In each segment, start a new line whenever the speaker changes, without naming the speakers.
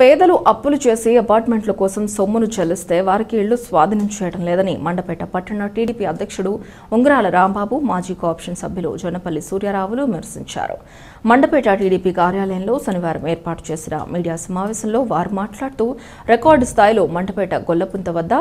పేదలు అప్పులు చేసి అపార్ట్మెంట్ల కోసం సొమ్మును చెల్లిస్తే వారికి ఇళ్ళు స్వాధీనం చేయడం లేదని మండపేట పట్టణ టీడీపీ అధ్యక్షుడు ఉంగరాల రాంబాబు మాజీ కోఆప్షన్ సభ్యులు జొన్నపల్లి సూర్యారావులు విమర్శించారు. మండపేట టీడీపీ కార్యాలయంలో శనివారం ఏర్పాటు చేసిన మీడియా సమావేశంలో వారు మాట్లాడుతూ రికార్డు స్థాయిలో మండపేట గొల్లపుంత వద్ద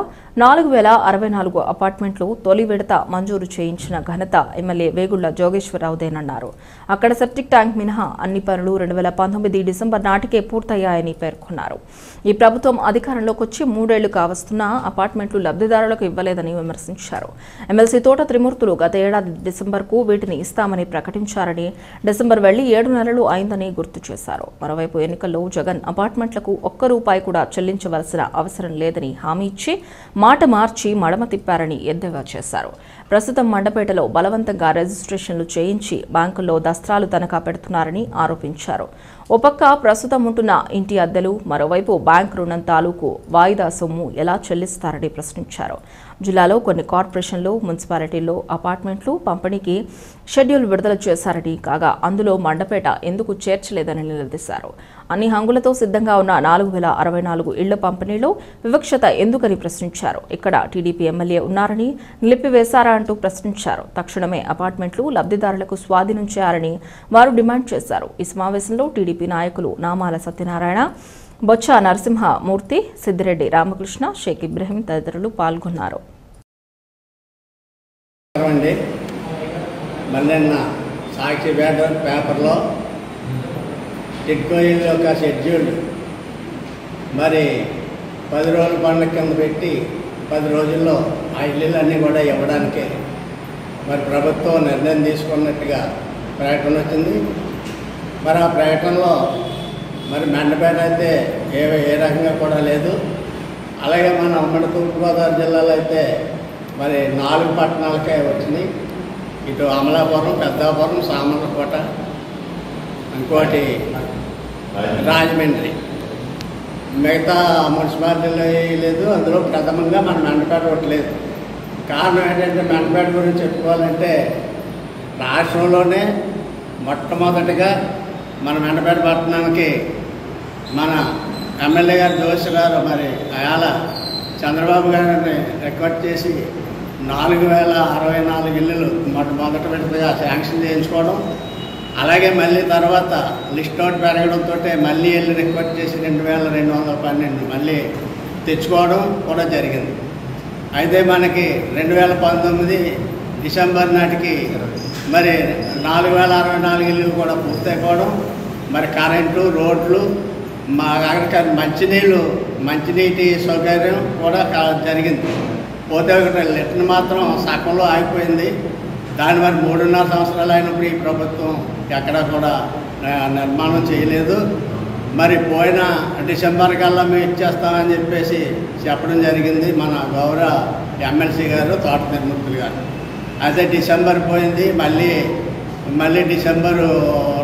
నాలుగు వేల అరవై నాలుగు అపార్ట్మెంట్లు తొలి విడత మంజూరు చేయించిన ఘనత ఎమ్మెల్యే వేగుళ్ళ జోగేశ్వరరావుదేనన్నారు. అక్కడ సెప్టిక్ ట్యాంక్ మినహా అన్ని పనులు రెండు వేల పంతొమ్మిది డిసెంబర్ నాటికే పూర్తయ్యాయని పేర్కొన్నారు. ponúknarov. ఈ ప్రభుత్వం అధికారంలోకి వచ్చి మూడేళ్ళు కావస్తున్నా అపార్ట్మెంట్లు లబ్ధిదారులకు ఇవ్వలేదని విమర్శించారు. ఎమ్మెల్సీ తోట త్రిమూర్తులు గత ఏడాది డిసెంబర్కు వీటిని ఇస్తామని ప్రకటించారని డిసెంబర్ వెళ్ళి ఏడు నెలలు అయిందని గుర్తు చేశారు. మరోవైపు ఎన్నికల్లో జగన్ అపార్ట్మెంట్లకు ఒక్క రూపాయి కూడా చెల్లించవలసిన అవసరం లేదని హామీ ఇచ్చి మాట మార్చి మడమ తిప్పారని ఎద్దేవా చేశారు. ప్రస్తుతం మండపేటలో బలవంతంగా రిజిస్ట్రేషన్లు చేయించి బ్యాంకుల్లో దస్త్రాలు తనఖా పెడుతున్నారని ఆరోపించారు. ఓ పక్క ప్రస్తుతం ఉంటున్న ఇంటి అద్దెలు మరోవైపు బ్యాంక్ రుణం తాలూకు వాయిదా సొమ్ము ఎలా చెల్లిస్తారని ప్రశ్నించారు. జిల్లాలో కొన్ని కార్పొరేషన్లు మున్సిపాలిటీల్లో అపార్ట్మెంట్లు పంపిణీకి షెడ్యూల్ విడుదల చేశారని కాగా అందులో మండపేట ఎందుకు చేర్చలేదని నిలదీశారు. అన్ని హంగులతో సిద్ధంగా ఉన్న నాలుగు వేల అరవై నాలుగు ఇళ్ళ పంపిణీలో వివక్షత ఎందుకని ప్రశ్నించారు. ఇక్కడ టీడీపీ ఎమ్మెల్యే ఉన్నారని నిలిపివేశారా అంటూ ప్రశ్నించారు. తక్షణమే అపార్ట్మెంట్లు లబ్ధిదారులకు స్వాధీనం చేయాలని వారు డిమాండ్ చేశారు. ఈ సమావేశంలో టీడీపీ నాయకులు నామాల సత్యనారాయణ బొచ్చ నరసింహమూర్తి సిద్దిరెడ్డి రామకృష్ణ షేక్ ఇబ్రహీం తదితరులు పాల్గొన్నారు.
అండి సాక్షి పేపర్ పేపర్లో టిట్కోయిల్ యొక్క షెడ్యూల్డ్ మరి పది రోజుల పండ్ల కింద పెట్టి పది రోజుల్లో ఆ ఇల్లులన్నీ కూడా ఇవ్వడానికి. మరి ప్రభుత్వం నిర్ణయం తీసుకున్నట్టుగా ప్రకటన వచ్చింది. మరి ఆ ప్రకటనలో మరి మెండపేట అయితే ఏ ఏ రకంగా కూడా లేదు. అలాగే మన ఉమ్మడి తూర్పుగోదావరి జిల్లాలో అయితే మరి నాలుగు పట్టణాలకే వచ్చినాయి. ఇటు అమలాపురం పెద్దాపురం సామర్లకోట ఇంకోటి రాజమండ్రి. మిగతా మున్సిపాలిటీలో లేదు. అందులో ప్రథమంగా మన మెండపేట ఒకటి లేదు. కారణం ఏంటంటే మెండపేట గురించి చెప్పుకోవాలంటే రాష్ట్రంలోనే మొట్టమొదటిగా మన మెండపేట పట్టణానికి మన ఎమ్మెల్యే గారు జోషి గారు మరి అయాల చంద్రబాబు గారిని రిక్వెస్ట్ చేసి నాలుగు వేల అరవై నాలుగు ఇల్లులు మొట్టమొదటి విడతగా శాంక్షన్ చేయించుకోవడం అలాగే మళ్ళీ తర్వాత లిస్ట్ అవుట్ పెరగడంతో మళ్ళీ వెళ్ళి రిక్వెస్ట్ చేసి రెండు వేల రెండు వందల పన్నెండు మళ్ళీ తెచ్చుకోవడం కూడా జరిగింది. అయితే మనకి రెండు వేల పంతొమ్మిది డిసెంబర్ నాటికి మరి నాలుగు వేల అరవై నాలుగు ఇళ్ళు కూడా పూర్తయిపోవడం మరి కరెంటు రోడ్లు మా అక్కడ మంచినీళ్ళు మంచినీటి సౌకర్యం కూడా కా- జరిగింది. పోతే ఒకటి లిటర్ మాత్రం సగంలో ఆగిపోయింది. దాని మరి మూడున్నర సంవత్సరాలు అయినప్పుడు ఈ ప్రభుత్వం ఎక్కడా కూడా నిర్మాణం చేయలేదు. మరి పోయిన డిసెంబర్ కల్లా మేము ఇచ్చేస్తామని చెప్పేసి చెప్పడం జరిగింది మన గౌరవ ఎమ్మెల్సీ గారు తోట నిర్మూర్తులు గారు. అయితే డిసెంబర్ పోయింది మళ్ళీ మళ్ళీ డిసెంబరు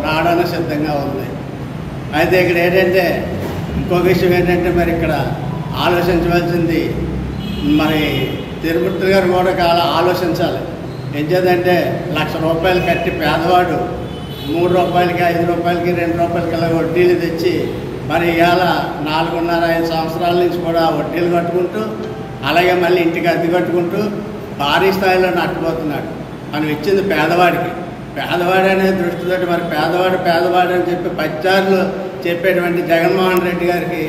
రావడానికి సిద్ధంగా ఉంది. అయితే ఇక్కడ ఏంటంటే ఇంకో విషయం ఏంటంటే మరి ఇక్కడ ఆలోచించవలసింది మరి తిరుమూర్తి గారు కూడా చాలా ఆలోచించాలి. ఏం చేద్దంటే లక్ష రూపాయలు కట్టి పేదవాడు మూడు రూపాయలకి ఐదు రూపాయలకి రెండు రూపాయలకి ఇలా వడ్డీలు తెచ్చి మరి ఇవాళ నాలుగున్నర ఐదు సంవత్సరాల నుంచి కూడా వడ్డీలు కట్టుకుంటూ అలాగే మళ్ళీ ఇంటికి అద్దె కట్టుకుంటూ భారీ స్థాయిలో నట్టుపోతున్నాడు మనం ఇచ్చింది పేదవాడికి. పేదవాడనే అనే దృష్టితో మరి పేదవాడు పేదవాడు అని చెప్పి పచ్చారులు చెప్పేటువంటి జగన్మోహన్ రెడ్డి గారికి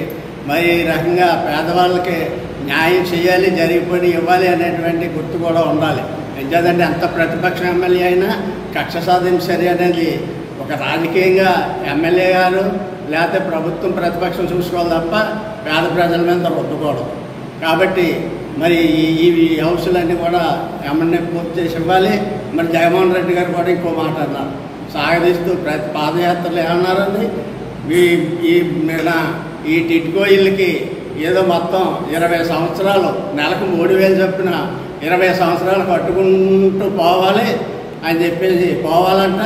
మరి ఈ రకంగా పేదవాళ్ళకి న్యాయం చేయాలి జరిగిపోయి ఇవ్వాలి అనేటువంటి గుర్తు కూడా ఉండాలి. ఎందుకంటే ఎంత ప్రతిపక్ష ఎమ్మెల్యే అయినా కక్ష సాధన చర్య అనేది ఒక రాజకీయంగా ఎమ్మెల్యే గారు లేకపోతే ప్రభుత్వం ప్రతిపక్షం చూసుకోవాలి తప్ప పేద ప్రజల మీద రుద్దుకోవడం కాబట్టి మరి ఈ హౌసులన్నీ కూడా ఎమ్మెల్యే పూర్తి చేసి ఇవ్వాలి. మరి జగన్మోహన్ రెడ్డి గారు కూడా ఇంకో మాట అన్నారు. సాగదీస్తూ ప్రతి పాదయాత్రలు ఏమన్నారండి? ఈ ఈ మీద ఈ టిట్కో ఇల్లుకి ఏదో మొత్తం ఇరవై సంవత్సరాలు నెలకు మూడు వేలు చొప్పున ఇరవై సంవత్సరాలు కట్టుకుంటూ పోవాలి అని చెప్పేసి పోవాలంట.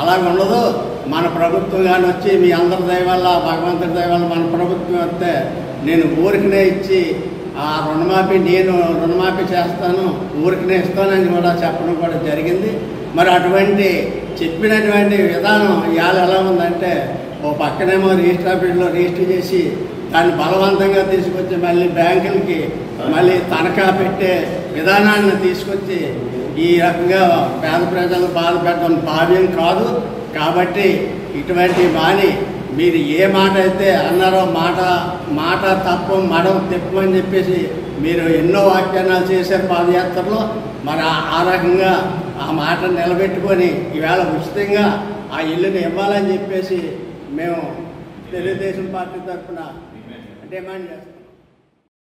అలాగ ఉండదు. మన ప్రభుత్వం కానీ వచ్చి మీ అందరి దయవల్ల భగవంతుడి దయవల్ల మన ప్రభుత్వం వస్తే నేను ఊరికినే ఇచ్చి ఆ రుణమాఫీ నేను రుణమాఫీ చేస్తాను ఊరికినే ఇస్తానని కూడా చెప్పడం కూడా జరిగింది. మరి అటువంటి చెప్పినటువంటి విధానం ఇవాళ ఎలా ఉందంటే ఓ పక్కనేమో రిజిస్టర్ ఆఫీస్లో రిజిస్టర్ చేసి దాన్ని బలవంతంగా తీసుకొచ్చి మళ్ళీ బ్యాంకులకి మళ్ళీ తనఖా పెట్టే విధానాన్ని తీసుకొచ్చి ఈ రకంగా పేద ప్రజలు బాధ భావ్యం కాదు. కాబట్టి ఇటువంటి మాని మీరు ఏ మాట అయితే అన్నారో మాట మాట తప్పు మడం తెప్పమని చెప్పేసి మీరు ఎన్నో వ్యాఖ్యానాలు చేశారు పాదయాత్రలో. మరి ఆ రకంగా ఆ మాట నిలబెట్టుకొని ఈవేళ ఉచితంగా ఆ ఇల్లుని ఇవ్వాలని చెప్పేసి మేము తెలుగుదేశం పార్టీ తరఫున డిమాండ్ చేస్తాం